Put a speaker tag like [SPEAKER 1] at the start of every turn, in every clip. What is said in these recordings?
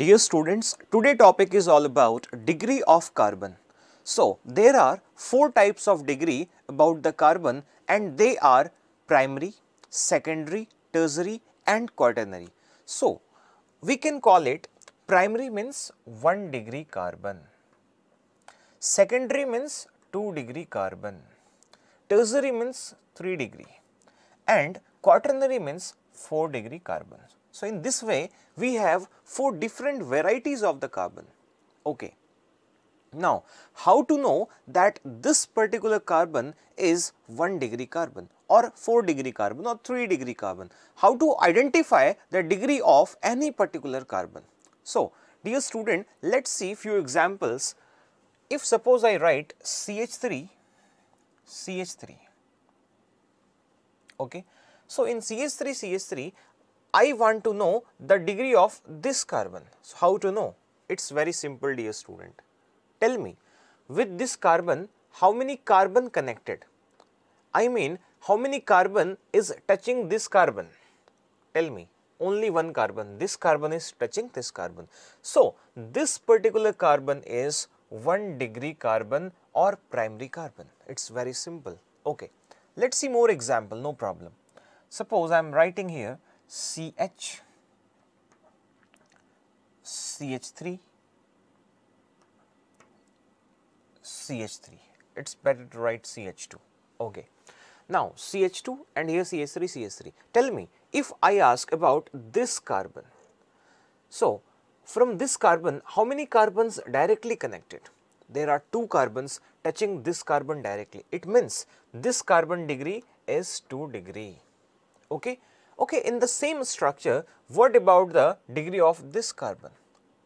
[SPEAKER 1] Dear students, today topic is all about degree of carbon. So, there are four types of degree about the carbon and they are primary, secondary, tertiary and quaternary. So, we can call it primary means 1 degree carbon, secondary means 2 degree carbon, tertiary means 3 degree and quaternary means 4 degree carbon. So, in this way we have 4 different varieties of the carbon. Okay. Now, how to know that this particular carbon is 1 degree carbon or 4 degree carbon or 3 degree carbon? How to identify the degree of any particular carbon? So, dear student, let us see few examples. If suppose I write CH3, CH3, okay. So, in CH3, CH3, I want to know the degree of this carbon. So, how to know? It is very simple dear student. Tell me, with this carbon, how many carbon connected? I mean, how many carbon is touching this carbon? Tell me, only one carbon. This carbon is touching this carbon. So, this particular carbon is 1 degree carbon or primary carbon. It is very simple. Okay. Let us see more example, no problem. Suppose I am writing here CH, CH3, CH3. It's better to write CH2. Okay. Now CH2 and here CH3, CH3. Tell me if I ask about this carbon. So from this carbon, how many carbons directly connected? There are two carbons touching this carbon directly. It means this carbon degree is 2 degree. Okay. Okay, in the same structure, what about the degree of this carbon?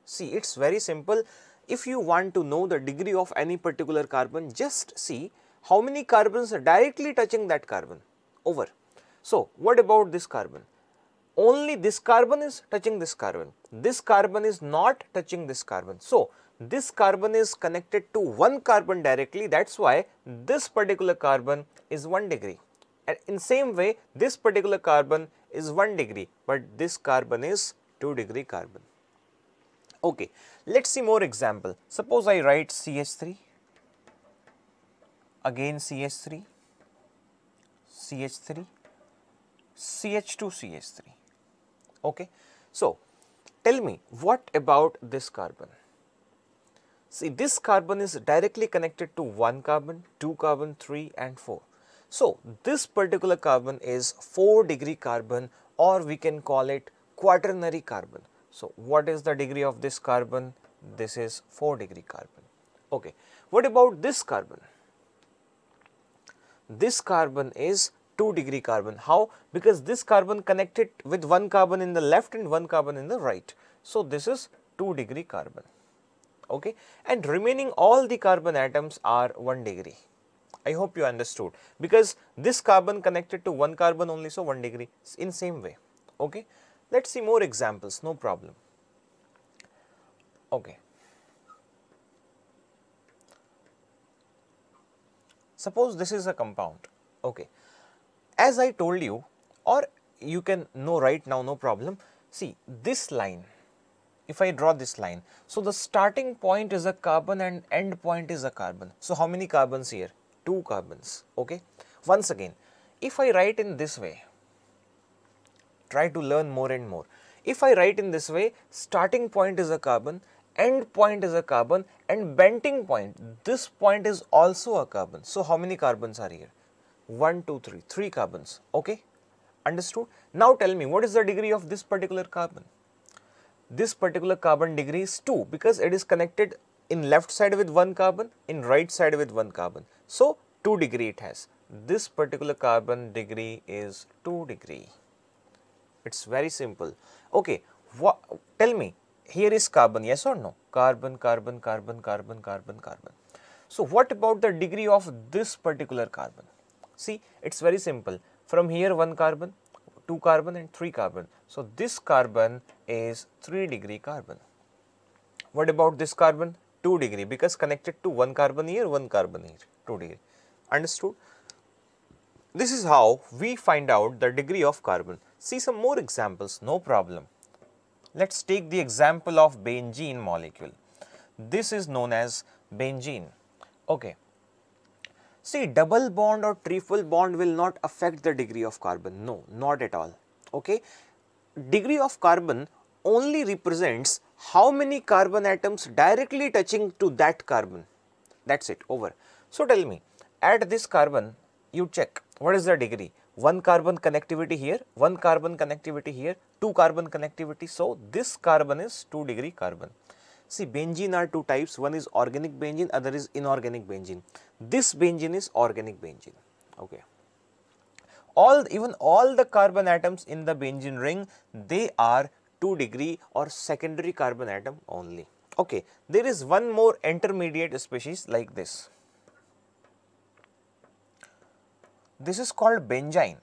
[SPEAKER 1] See, it is very simple. If you want to know the degree of any particular carbon, just see how many carbons are directly touching that carbon over. So, what about this carbon? Only this carbon is touching this carbon. This carbon is not touching this carbon. So, this carbon is connected to one carbon directly. That is why this particular carbon is 1 degree. And in same way, this particular carbon is 1 degree, but this carbon is 2 degree carbon. Okay, let us see more example. Suppose I write CH3, again CH3, CH3, CH2, CH3. Okay, so tell me what about this carbon? See, this carbon is directly connected to 1 carbon, 2 carbon, 3 and 4. So, this particular carbon is 4 degree carbon or we can call it quaternary carbon. So, what is the degree of this carbon? This is 4 degree carbon. Okay. What about this carbon? This carbon is 2 degree carbon. How? Because this carbon connected with one carbon in the left and one carbon in the right. So, this is 2 degree carbon. Okay. And remaining all the carbon atoms are 1 degree. I hope you understood because this carbon connected to one carbon only so 1 degree in same way. Okay. Let us see more examples no problem. Okay. Suppose this is a compound. Okay. As I told you or you can know right now no problem. See this line if I draw this line. So, the starting point is a carbon and end point is a carbon. So, how many carbons here? 2 carbons okay. Once again if I write in this way try to learn more and more. If I write in this way starting point is a carbon end point is a carbon and bending point this point is also a carbon. So, how many carbons are here? 1, 2, 3, 3 carbons okay understood. Now, tell me what is the degree of this particular carbon? This particular carbon degree is 2 because it is connected in left side with one carbon, in right side with one carbon. So, 2 degree it has. This particular carbon degree is 2 degree. It is very simple. Okay, what, tell me, here is carbon, yes or no? Carbon, carbon, carbon, carbon, carbon, carbon. So, what about the degree of this particular carbon? See, it is very simple. From here one carbon, 2 carbon and 3 carbon. So, this carbon is 3 degree carbon. What about this carbon? 2 degree because connected to one carbon here, one carbon here, 2 degree. Understood? This is how we find out the degree of carbon. See some more examples, no problem. Let us take the example of benzene molecule. This is known as benzene. Okay. See double bond or triple bond will not affect the degree of carbon. No, not at all. Okay. Degree of carbon only represents how many carbon atoms directly touching to that carbon. That is it over. So tell me at this carbon you check what is the degree 1 carbon connectivity here, 1 carbon connectivity here, 2 carbon connectivity. So, this carbon is 2 degree carbon. See benzene are two types, one is organic benzene, other is inorganic benzene. This benzene is organic benzene. Okay. All even all the carbon atoms in the benzene ring, they are 2 degree or secondary carbon atom only. Okay. There is one more intermediate species like this. This is called benzyne.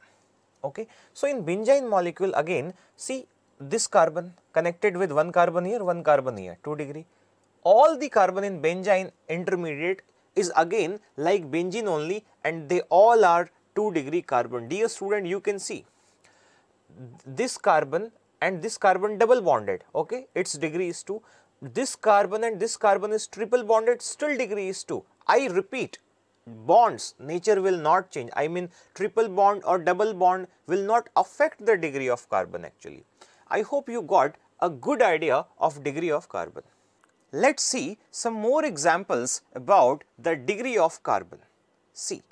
[SPEAKER 1] Okay. So, in benzyne molecule again see this carbon connected with one carbon here, one carbon here, 2 degree. All the carbon in benzyne intermediate is again like benzene only and they all are 2 degree carbon. Dear student, you can see this carbon and this carbon double bonded, okay, its degree is 2. This carbon and this carbon is triple bonded, still degree is 2. I repeat, bonds nature will not change. I mean triple bond or double bond will not affect the degree of carbon actually. I hope you got a good idea of degree of carbon. Let us see some more examples about the degree of carbon. See,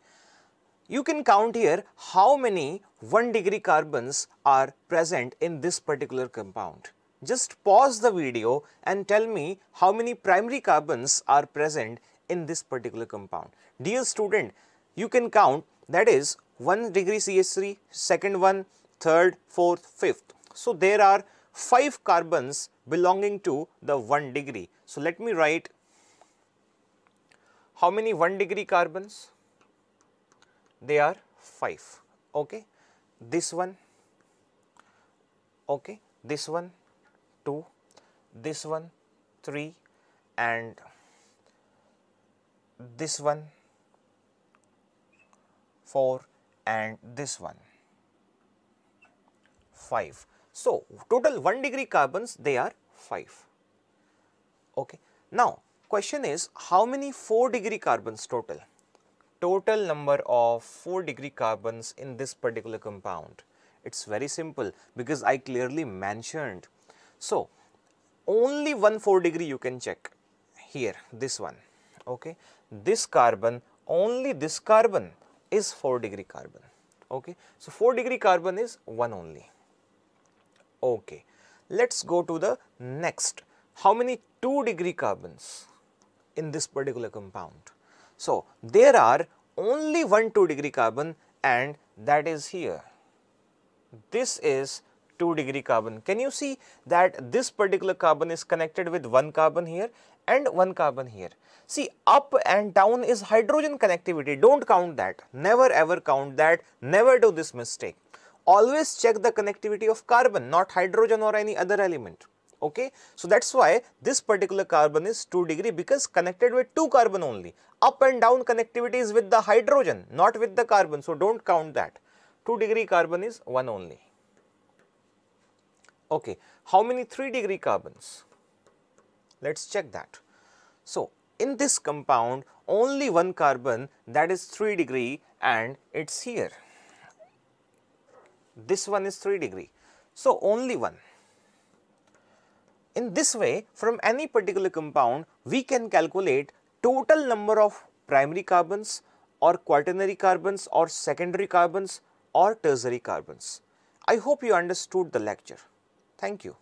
[SPEAKER 1] you can count here how many 1 degree carbons are present in this particular compound. Just pause the video and tell me how many primary carbons are present in this particular compound. Dear student, you can count that is 1 degree CH3, second one, third, fourth, fifth. So, there are 5 carbons belonging to the 1 degree. So, let me write how many 1 degree carbons? They are 5. Okay. This one, okay. This one, 2, this one, 3 and this one 4 and this one 5. So, total 1 degree carbons they are 5. Okay. Now, question is how many 4 degree carbons total? Total number of 4 degree carbons in this particular compound. It is very simple because I clearly mentioned. So, only one 4 degree you can check here this one okay? This carbon only this carbon is 4 degree carbon okay? So 4 degree carbon is one only okay? Let's go to the next. How many 2 degree carbons in this particular compound so there are only one 2 degree carbon and that is here this is 2 degree carbon. Can you see that this particular carbon is connected with one carbon here and one carbon here. See up and down is hydrogen connectivity, do not count that, never ever count that, never do this mistake. Always check the connectivity of carbon, not hydrogen or any other element. Okay. So, that is why this particular carbon is 2 degree because connected with 2 carbon only. Up and down connectivity is with the hydrogen, not with the carbon. So, do not count that. 2 degree carbon is 1 only. Okay. How many 3 degree carbons? Let us check that. So, in this compound only one carbon that is 3 degree and it is here. This one is 3 degree. So, only one. In this way from any particular compound we can calculate total number of primary carbons or quaternary carbons or secondary carbons or tertiary carbons. I hope you understood the lecture. Thank you.